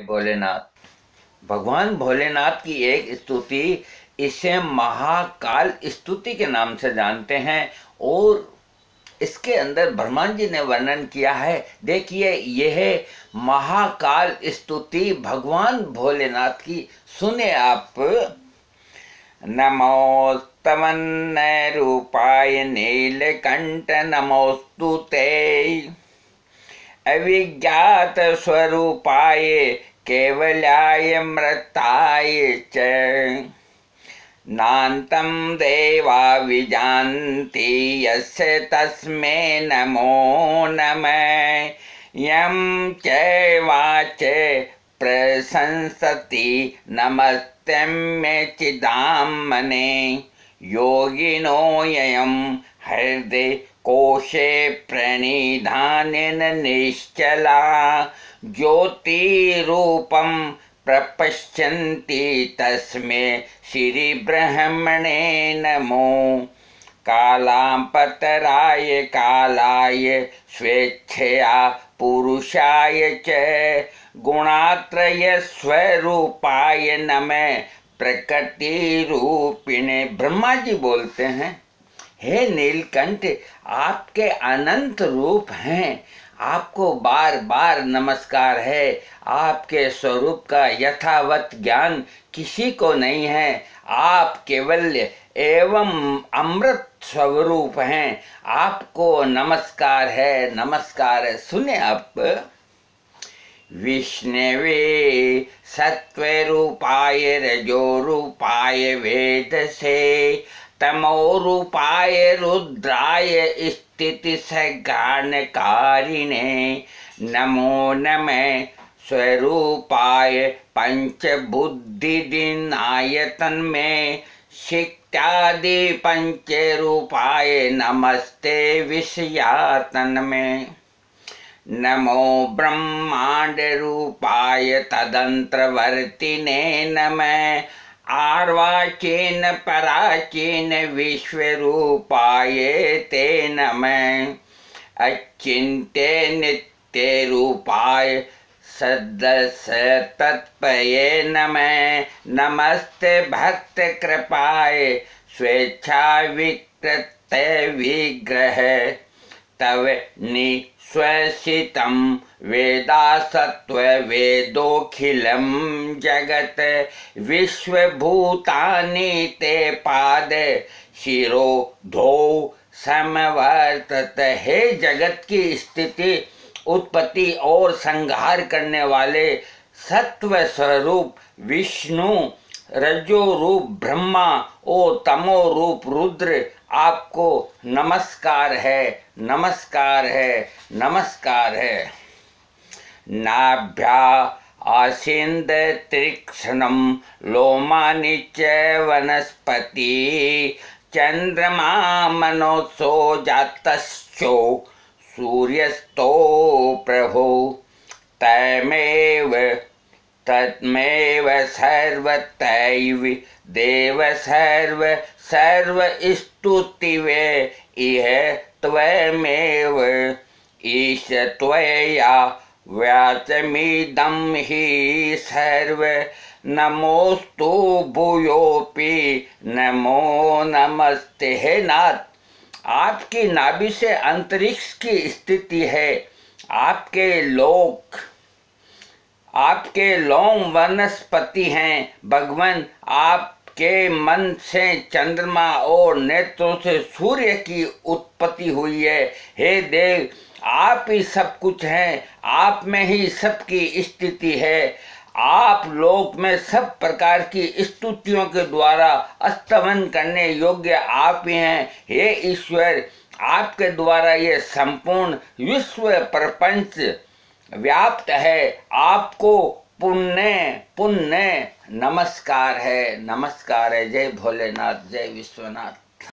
भोलेनाथ। भगवान भोलेनाथ की एक स्तुति इसे महाकाल स्तुति के नाम से जानते हैं और इसके अंदर ब्रह्मांड जी ने वर्णन किया है। देखिए, यह महाकाल स्तुति भगवान भोलेनाथ की। सुने आप नमोस्तवन रूपाय नीलकंठ नमोस्तु ते। अविज्ञात स्वरूपाय केवलाय मृताय च। नान्तं देवा विजान्ति यस्य तस्मै नमो नमः। यं च वाच प्रशंसति नमस्त्यम्य चिदामने योगिनो ययं हृदय कोशे प्रणिधानेन निश्चला ज्योतिरूपं प्रपश्यन्ति तस्मै श्रीब्रह्मणे नमो। कालापतराय कालाय, स्वेच्छया पुरुषाय च गुणात्रयस्वरूपाय नमः प्रकृति रूपिणे ब्रह्मा जी बोलते हैं। हे नीलकंठ, आपके अनंत रूप हैं। आपको बार बार नमस्कार है। आपके स्वरूप का यथावत ज्ञान किसी को नहीं है। आप केवल एवं अमृत स्वरूप हैं। आपको नमस्कार है। नमस्कार है सुने आप विष्णवे सत्वरूपाय रजोरूपाय वेद से तमोरूपाय रुद्राय स्थिति सगानकारिणे नमो नम। स्वरूपाय पंचबुद्धिदिनायतन में शिक्त्यादि पंचरूपाय नमस्ते विषयातन में नमो ब्रह्मांड रूपाय तदंत्रवर्तिने नमः। आर्वाचीन पराचीन विश्वरूपाय ते नमः अचिन्त्य नित्यरूपाय सदस्य तत्पये नमः। नमस्ते भक्त कृपाय स्वेच्छा विकृत विग्रह तव नि स्वसितं वेदासत्त्ववेदोऽखिलं जगत् विश्वभूतानि ते पाद शिरो धो समवर्तत। हे जगत की स्थिति, उत्पत्ति और संहार करने वाले सत्व स्वरूप विष्णु रजो रूप ब्रह्मा और तमो रूप रुद्र आपको नमस्कार है नमस्कार है नमस्कार है। नाभ्या आसीन्द तीक्ष्णं लोमानि च वनस्पति चंद्रमा मनोसो जातश्चो सूर्यस्तो प्रभो तमेव तत्मेव सर्वतैव देव सर्व सर्वस्तुतिवे इह त्वमेव। ईश त्वया व्याचमिदं हि सर्व नमोस्तु भूयोपि नमो नमस्ते हे नाथ। आपकी नाभि से अंतरिक्ष की स्थिति है, आपके लोक आपके लौंग वनस्पति हैं। भगवान आपके मन से चंद्रमा और नेत्रों से सूर्य की उत्पत्ति हुई है। हे देव, आप ही सब कुछ हैं। आप में ही सबकी स्थिति है। आप लोक में सब प्रकार की स्तुतियों के द्वारा स्तवन करने योग्य आप ही हैं। हे ईश्वर, आपके द्वारा ये संपूर्ण विश्व प्रपंच व्याप्त है। आपको पुण्य पुण्य। नमस्कार है। नमस्कार है। जय भोलेनाथ जय विश्वनाथ।